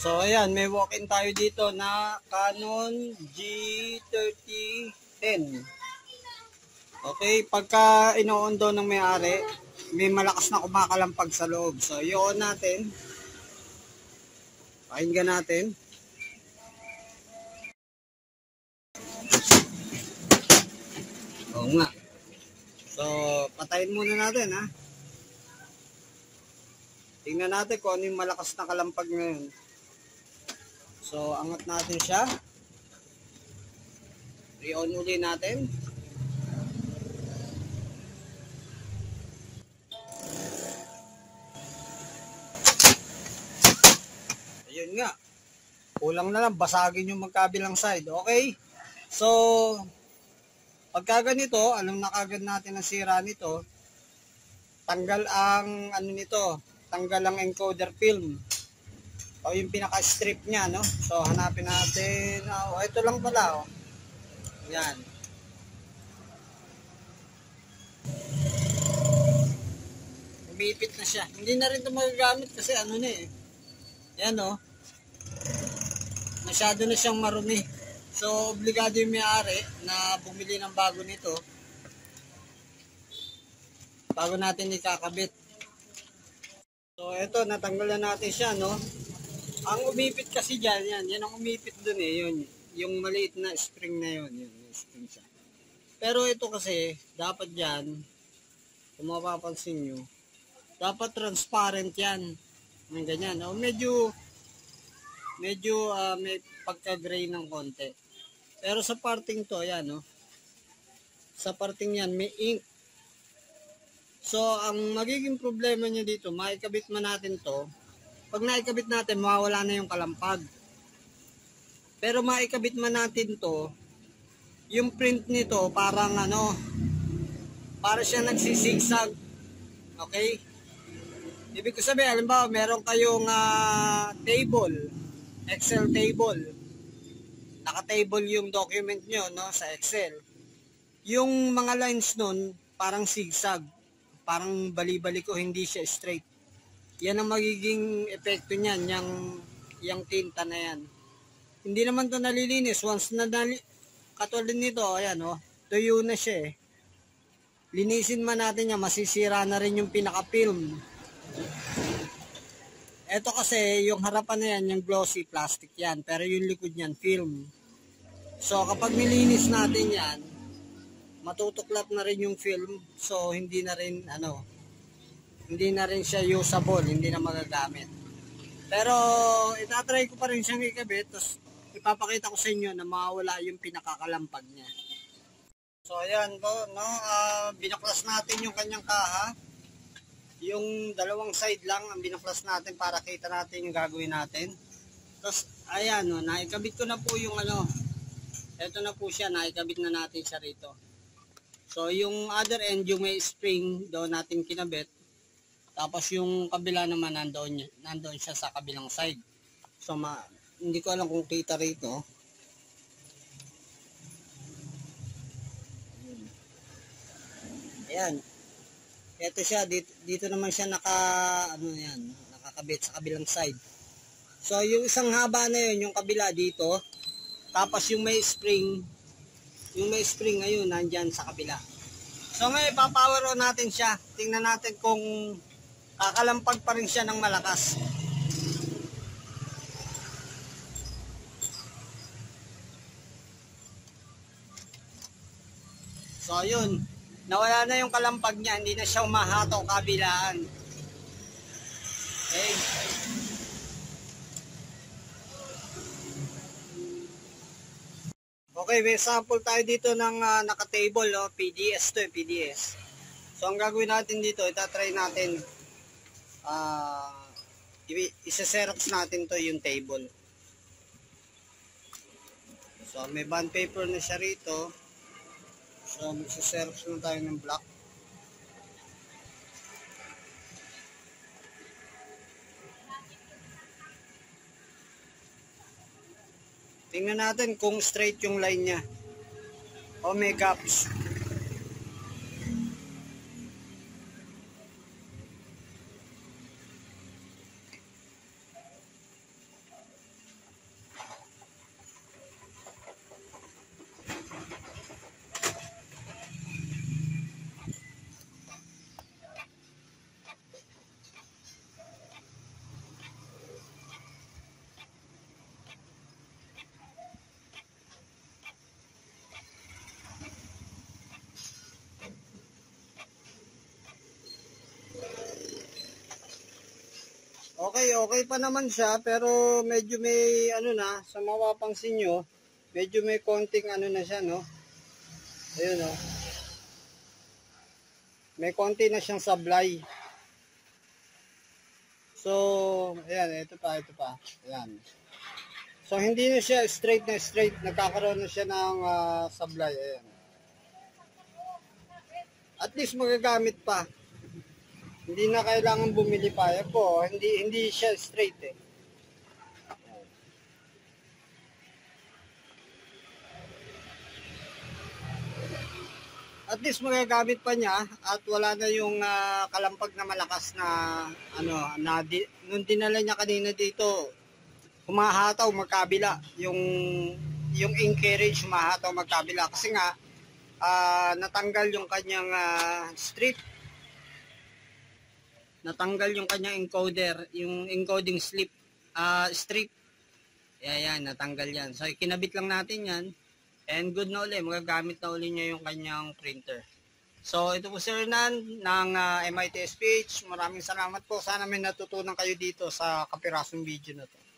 So ayan, may walk-in tayo dito na Canon G3010. Okay, pagka ino-on ng may-ari, may malakas na kumakalampag sa loob. So i-on natin. Pakinggan natin. Oo nga. So, patayin muna natin ha. Tingnan natin kung ano yung malakas na kalampag ngayon. So, angat natin siya. Re-on uli natin. Ayun nga. Kulang na lang, basagin yung magkabilang side. Okay? So, pagka ganito, alam na kagad natin ang sira nito, tanggal ang ano nito, tanggal ang encoder film. O yung pinaka-strip niya, no? So, hanapin natin. Oh, ito lang pala, oh. Yan. Umipit na siya. Hindi na rin ito magagamit kasi ano na eh. Yan, oh. Masyado na siyang marumi. So, obligado yung may-ari na bumili ng bago nito bago natin ikakabit. So, eto, natanggal na natin siya, no? Ang umipit kasi dyan, yan, yan ang umipit dun eh, yun. Yung maliit na spring na yun, yun, yung spring siya. Pero ito kasi, dapat dyan, kung mapapansin nyo, dapat transparent yan. Ng ganyan, no? Medyo, medyo uh, may pagka-gray ng konti. Pero sa parting to, ayan, no? Sa parting yan, may ink. So, ang magiging problema niya dito, maikabit man natin to, pag naikabit natin, mawawala na yung kalampag. Pero maikabit man natin to, yung print nito, parang ano, para siya nagsisigsag. Okay? Ibig ko sabihin, halimbawa, meron kayong uh, table, Excel table. Naka-table yung document nyo no, sa Excel. Yung mga lines nun, parang zigzag parang bali-bali ko hindi siya straight. Yan ang magiging epekto niyan, yung, yung tinta na yan. Hindi naman to nalilinis. Once na nali, katulad nito, ayan oh, tuyo na siya eh. Linisin man natin yan, masisira na rin yung pinaka-film. Ito kasi, yung harapan na yan, yung glossy plastic yan. Pero yung likod niyan, film. So, kapag nilinis natin yan, matutuklat na rin yung film so hindi na rin ano hindi na rin siya usable hindi na magagamit pero itatry ko pa rin siyang ikabit tapos ipapakita ko sa inyo na mawala yung pinakakalampag niya. So ayan po no uh, binaklas natin yung kanyang kaha. Yung dalawang side lang ang binaklas natin para kita natin yung gagawin natin. Tapos ayan no naikabit ko na po yung ano eto na po siya naikabit na natin siya rito. So, yung other end, yung may spring doon natin kinabit. Tapos yung kabila naman nandoon, nandoon siya sa kabilang side. So, ma, hindi ko alam kung kita rito. Ayan. Ito siya, dito, dito naman siya naka, ano yan, nakakabit sa kabilang side. So, yung isang haba na yun, yung kabila dito. Tapos yung may spring, yung may spring ngayon, nandyan sa kabila. So ngayon, ipapower on natin siya. Tingnan natin kung kakalampag pa rin siya ng malakas. So yun, nawala na yung kalampag niya, hindi na siya umahato kabilaan. Okay. Okay, may sample tayo dito ng uh, naka-table, no? PDS to, eh, PDS. So, ang gagawin natin dito, itatry natin, uh, isa-xerox natin to yung table. So, may bond paper na siya rito. So, isa-xerox na tayo ng block. Tingnan natin kung straight yung line niya. O may gaps. Okay, okay pa naman siya, pero medyo may, ano na, sa mapapansin nyo, medyo may konting ano na siya, no? Ayun, no? May konti na siyang sablay. So, ayan, ito pa, ito pa. Ayan. So, hindi na siya straight na straight. Nagkakaroon na siya ng ah, sablay. Ayan. At least magagamit pa. Hindi na kailangan bumili pa. Ayan po, hindi, hindi siya straight eh. At least magagamit pa niya at wala na yung ah, kalampag na malakas na ano na di, nung dinala niya kanina dito humahataw magkabila yung yung ink carriage humahataw magkabila kasi nga ah, natanggal yung kanyang ah, strip natanggal yung kanyang encoder yung encoding slip ah strip. Yan yan natanggal yan. So kinabit lang natin yan and good na uli. Magagamit na uli niya yung kanyang printer. So ito po si Hernan ng ah, MIT SPH maraming salamat po. Sana may natutunan kayo dito sa kapirasong video na to